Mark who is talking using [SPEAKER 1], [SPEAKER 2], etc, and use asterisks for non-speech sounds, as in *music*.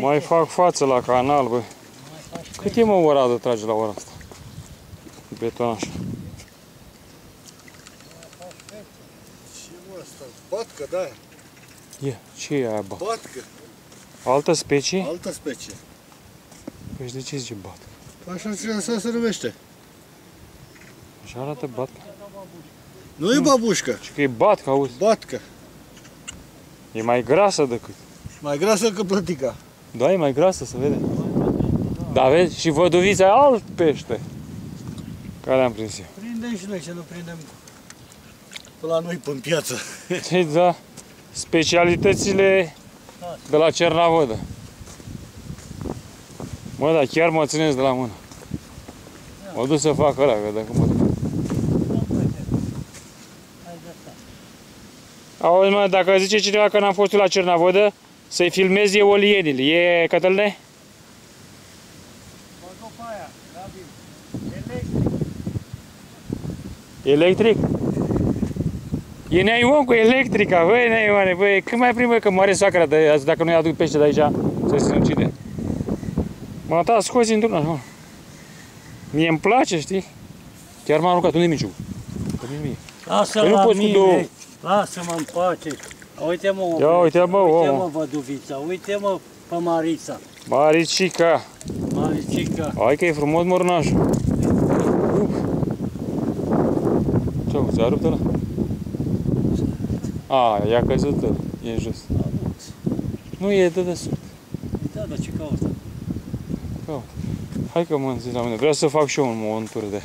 [SPEAKER 1] Mai fac față la canal, bă. Cât e mă ora de trage la ora asta? Betonaj.
[SPEAKER 2] Ce mă asta? Batcă, da.
[SPEAKER 1] E, ce e aia, bă?
[SPEAKER 2] Batcă.
[SPEAKER 1] Altă specie?
[SPEAKER 2] Altă specie.
[SPEAKER 1] Păi și de ce zice bat?
[SPEAKER 2] Așa se, așa se numește.
[SPEAKER 1] Așa arată bat.
[SPEAKER 2] Nu e babușcă.
[SPEAKER 1] Și că e bat, că auzi.
[SPEAKER 2] Batcă.
[SPEAKER 1] E mai grasă decât.
[SPEAKER 2] Mai grasă că plătica.
[SPEAKER 1] Da, e mai grasă, se vede. Da, vezi? Și văduvița e alt pește. Care am prins eu.
[SPEAKER 2] Prindem și noi, ce nu prindem pe la noi pe în piață. *laughs*
[SPEAKER 1] Ce, da, specialitățile de la Cernavodă. Mă, da, chiar mă țineți de la mână. Mă duc să fac ăla, că dacă mă duc. Auzi, mă, dacă zice cineva că n-am fost eu la Cernavodă, să-i filmezi eolienile. E, Cătăline? Electric? E neai om cu electrica, băi, neai oare, băi, când mai primă că moare soacra de azi, dacă nu-i aduc pește de aici, să se sinucide. M-a dat scoți într-una, mă. Mie îmi place, știi? Chiar m-a aruncat, unde miciu? Că nici mie.
[SPEAKER 3] Lasă
[SPEAKER 1] Păi nu
[SPEAKER 3] la
[SPEAKER 1] poți cu două.
[SPEAKER 3] mine, lasă-mă în pace. Uite mă,
[SPEAKER 1] Ia uite, mă,
[SPEAKER 3] uite
[SPEAKER 1] omă.
[SPEAKER 3] mă văduvița, uite mă pe Marița,
[SPEAKER 1] Maricica,
[SPEAKER 3] Maricica.
[SPEAKER 1] hai că e frumos mornașul. Ce, ți-a rupt ăla? A, i-a căzut ăla, e în jos. Nu e de desubt.
[SPEAKER 3] Da, dar ce caută?
[SPEAKER 1] Hai că mă înțeleg la mine. Vreau să fac și eu un monturi de